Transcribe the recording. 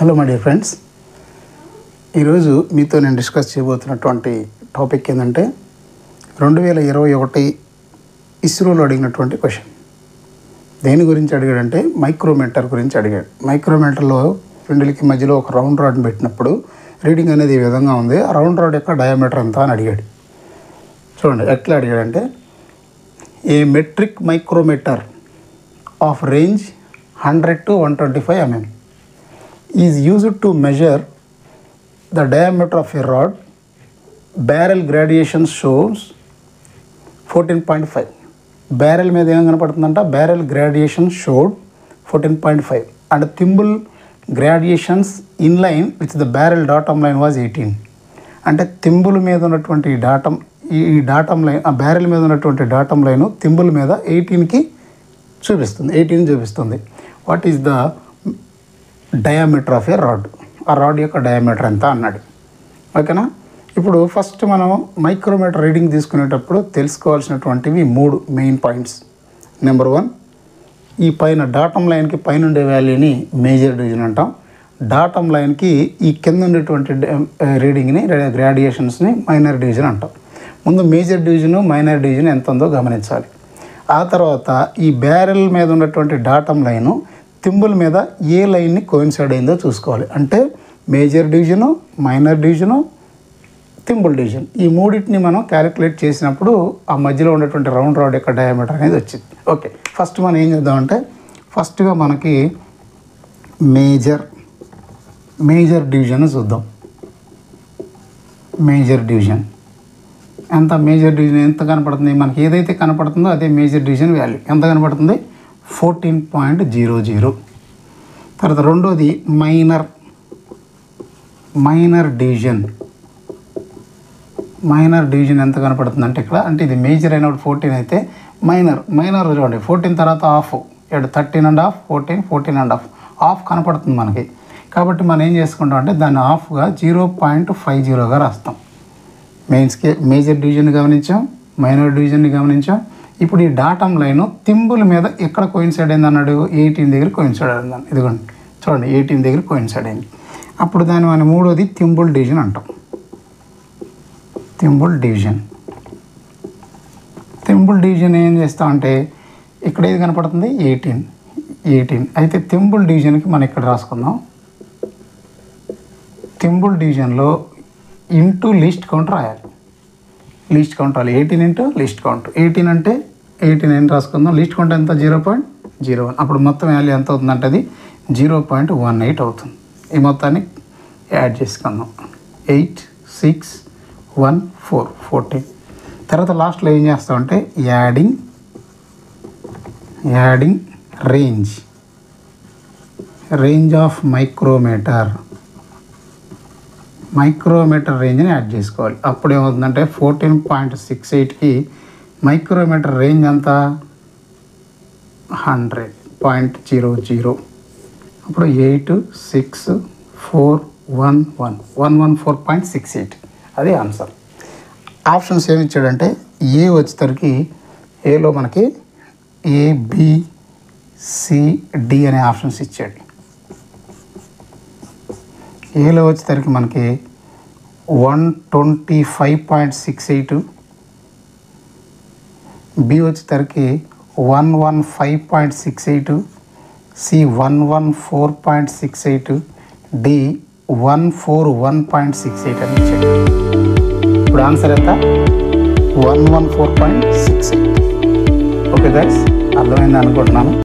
Hello my dear friends ఈరోజు మీతో నేను డిస్కస్ చేయబోతున్నటువంటి టాపిక్ ఏంటంటే రెండు వేల ఇరవై ఒకటి ఇస్రోలో అడిగినటువంటి క్వశ్చన్ దేని గురించి అడిగాడంటే మైక్రోమీటర్ గురించి అడిగాడు. మైక్రోమీటర్లో రెండులకి మధ్యలో ఒక రౌండ్ రాడ్ని పెట్టినప్పుడు రీడింగ్ అనేది ఈ విధంగా ఉంది. ఆ రౌండ్ రాడ్ యొక్క డయామీటర్ ఎంత అని అడిగాడు. చూడండి ఎట్లా అడిగాడంటే a metric micrometer of range hundred to one twenty five mm? Is used to measure the diameter of a rod barrel graduation shows fourteen point five barrel మీద ఏం కనపడుతుందంట? Barrel graduation showed fourteen point five and thimble graduations in line with the barrel datum line was eighteen అంటే thimble మీద ఉన్నటువంటి ఈ datum ఈ ఈ datum line ఆ barrel మీద ఉన్నటువంటి డాటమ్ లైను తింబుల్ మీద ఎయిటీన్కి చూపిస్తుంది. ఎయిటీన్ చూపిస్తుంది. What is the diameter of a rod ఆ రాడ్ యొక్క డయామీటర్ ఎంత అన్నాడు. ఓకేనా? ఇప్పుడు ఫస్ట్ మనం మైక్రోమీటర్ రీడింగ్ తీసుకునేటప్పుడు తెలుసుకోవాల్సినటువంటివి మూడు మెయిన్ పాయింట్స్ నెంబర్ వన్ ఈ పైన డాటమ్ లైన్కి పైన ఉండే వాల్యూని మేజర్ డివిజన్ అంటాం. డాటమ్ లైన్కి ఈ కింద ఉండేటువంటి రీడింగ్ని గ్రాడ్యుయేషన్స్ని మైనర్ డివిజన్ అంటాం. ముందు మేజర్ డివిజన్ మైనర్ డివిజన్ ఎంత ఉందో గమనించాలి. ఆ తర్వాత ఈ బ్యారెల్ మీద ఉన్నటువంటి డాటమ్ లైను తింబుల్ మీద ఏ లైన్ని కోయిన్సైడ్ అయిందో చూసుకోవాలి. అంటే major division minor division thimble division ఈ మూడింటిని మనం క్యాలిక్యులేట్ చేసినప్పుడు ఆ మధ్యలో ఉన్నటువంటి రౌండ్ రాడ్ యొక్క డయామీటర్ అనేది వచ్చింది. ఓకే ఫస్ట్ మనం ఏం చేద్దామంటే ఫస్ట్గా మనకి మేజర్ మేజర్ డివిజన్ చూద్దాం. మేజర్ డివిజన్ ఎంత మేజర్ డివిజన్ ఎంత కనపడుతుంది? మనకి ఏదైతే కనపడుతుందో అదే మేజర్ డివిజన్ వాల్యూ ఎంత కనపడుతుంది? Fourteen point zero zero. తర్వాత రెండోది minor minor division. Minor division ఎంత కనపడుతుంది అంటే ఇక్కడ అంటే ఇది మేజర్ అయినప్పుడు ఫోర్టీన్ అయితే మైనర్ మైనర్ చూడండి ఫోర్టీన్ తర్వాత ఆఫ్ ఇక్కడ thirteen and half fourteen fourteen and half. Half కనపడుతుంది మనకి. కాబట్టి మనం ఏం చేసుకుంటాం అంటే దాన్ని ఆఫ్గా జీరో పాయింట్ ఫైవ్ జీరోగా రాస్తాం. మెయిన్స్కి మేజర్ డివిజన్ గమనించాం మైనర్ డివిజన్ని గమనించాం ఇప్పుడు ఈ డాటమ్ లైన్ తింబుల్ మీద ఎక్కడ కోయిన్సైడ్ అయింది అన్నాడు? ఎయిటీన్ దగ్గర కోయిన్సైడ్ అయింది ఇదిగోండి చూడండి ఎయిటీన్ దగ్గర కోయిన్సైడ్ అయింది. అప్పుడు దాన్ని మనం మూడోది తింబుల్ డివిజన్ అంటాం. తింబుల్ డివిజన్. తింబుల్ డివిజన్ ఏం చేస్తామంటే ఇక్కడ ఏది కనపడుతుంది? ఎయిటీన్. ఎయిటీన్. అయితే తింబుల్ డివిజన్కి మనం ఇక్కడ రాసుకుందాం. తింబుల్ డివిజన్లో ఇంటూ లిస్ట్ కౌంట్ రాయాలి. లిస్ట్ కౌంట్ రాయాలి. Eighteen into least count. Eighteen అంటే ఎయిటీన్ నైన్ రాసుకుందాం. లీస్ట్ కొంటే ఎంత? Zero point? Zero one. అప్పుడు మొత్తం వాల్యూ ఎంత అవుతుందంటే అది జీరో పాయింట్ వన్ ఎయిట్ అవుతుంది. ఈ మొత్తాన్ని యాడ్ చేసుకుందాం. Eight six one four fourteen. తర్వాత లాస్ట్లో ఏం చేస్తామంటే adding adding range. Range of micrometer. Micrometer రేంజ్ని add చేసుకోవాలి. అప్పుడు ఏమవుతుందంటే ఫోర్టీన్ పాయింట్ సిక్స్ ఎయిట్కి మైక్రోమీటర్ రేంజ్ ఎంత? Hundred point zero zero. అప్పుడు eight six four one one. One one four point six eight. అది ఆన్సర్. ఆప్షన్స్ ఏమి ఇచ్చాడంటే ఏ వచ్చేసరికి ఏలో మనకి ఏ బి సి డి అనే ఆప్షన్స్ ఇచ్చాడు. ఏలో వచ్చేసరికి మనకి one twenty five point six eight B వచ్చేసరికి one one five point six eight C one one four point six eight D one four one point six eight అని ఇచ్చాడు ఇప్పుడు answer ఎంత? One one four point six eight okay guys అర్థమైంది అనుకుంటున్నాను.